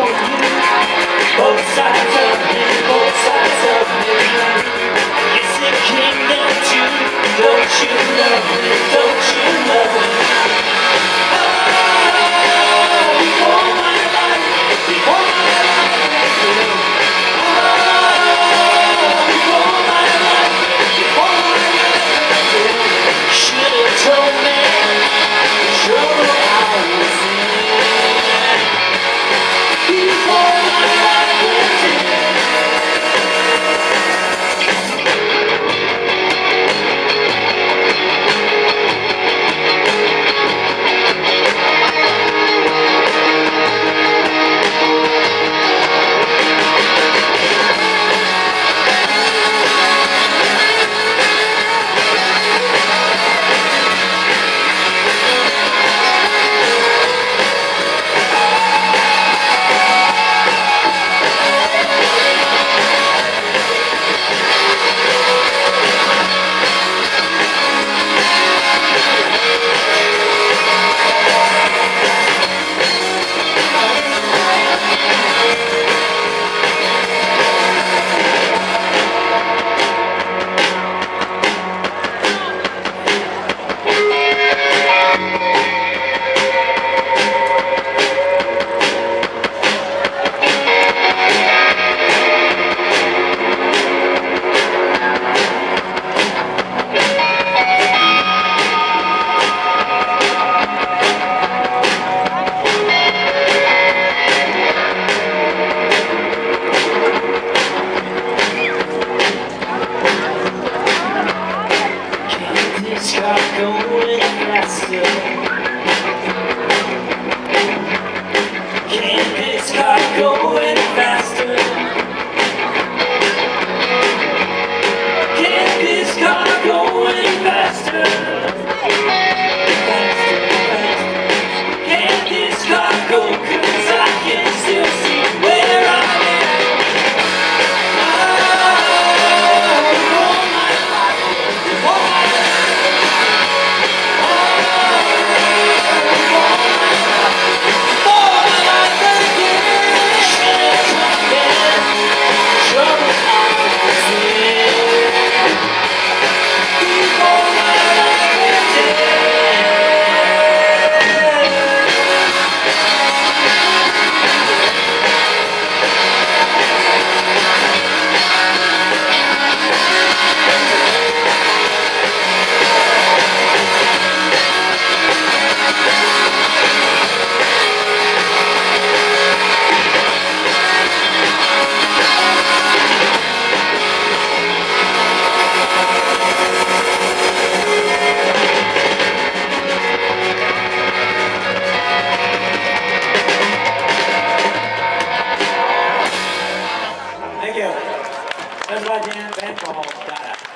Both sides of me, both sides of me. It's a kingdom That's why Dan Lembradinha bem bom, cara.